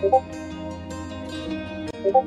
고고 고고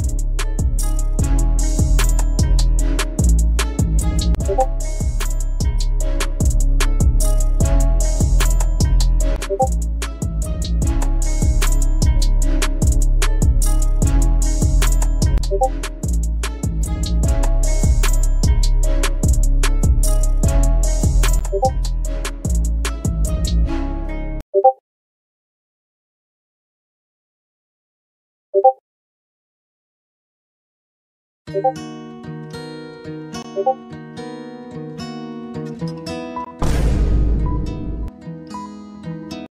you.